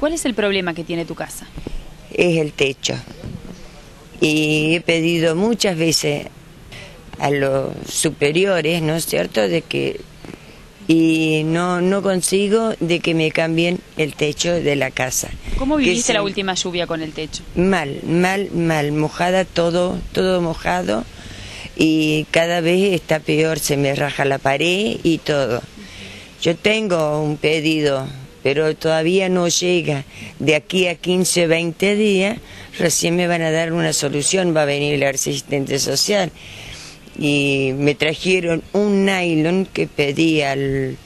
¿Cuál es el problema que tiene tu casa? es el techo. Y he pedido muchas veces a los superiores, ¿no es cierto?, de que y no no consigo de que me cambien el techo de la casa. ¿Cómo viviste se- la última lluvia con el techo? Mal, mal, mal, mojada todo, todo mojado y cada vez está peor, se me raja la pared y todo. Yo tengo un pedido, pero todavía no llega. De aquí a 15, 20 días recién me van a dar una solución, va a venir el asistente social. Y me trajeron un nylon que pedí al,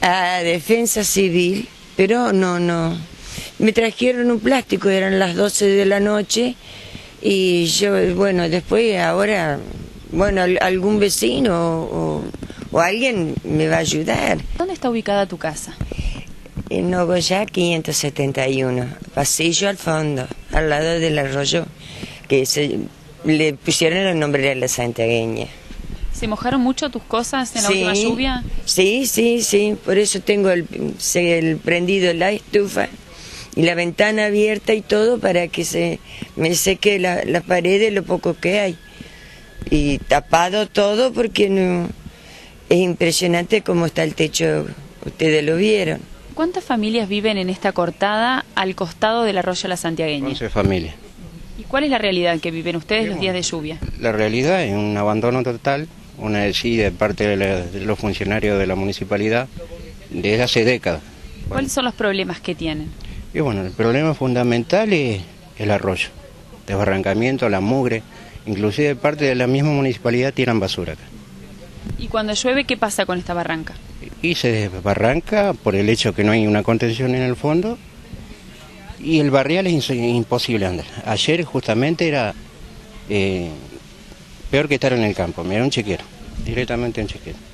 a Defensa Civil, pero no, no. Me trajeron un plástico, eran las 12 de la noche y yo, bueno, después ahora, bueno, al- algún vecino o, o alguien me va a ayudar. ¿Dónde está ubicada tu casa? En Nogoyá 571, pasillo al fondo, al lado del arroyo, que se, le pusieron el nombre de la santiagueña. ¿Se mojaron mucho tus cosas en la última lluvia? Sí, sí, sí, por eso tengo el, el prendido la estufa y la ventana abierta y todo para que se me seque la, la pared de lo poco que hay. Y tapado todo porque no es impresionante cómo está el techo, ustedes lo vieron. ¿Cuántas familias viven en esta cortada al costado del arroyo La Santiagueña? 11 familias. ¿Y cuál es la realidad que viven ustedes los días de lluvia? La realidad es un abandono total, una decida de parte de, la- de los funcionarios de la municipalidad desde hace décadas. ¿Cuáles son los problemas que tienen? Y bueno, el problema fundamental es el arroyo, desbarrancamiento, la mugre, inclusive parte de la misma municipalidad tiran basura acá. ¿Y cuando llueve qué pasa con esta barranca? Y se desbarranca por el hecho que no hay una contención en el fondo y el barrial es imposible andar. Ayer justamente era eh, peor que estar en el campo, me era un chequero, directamente un chequero.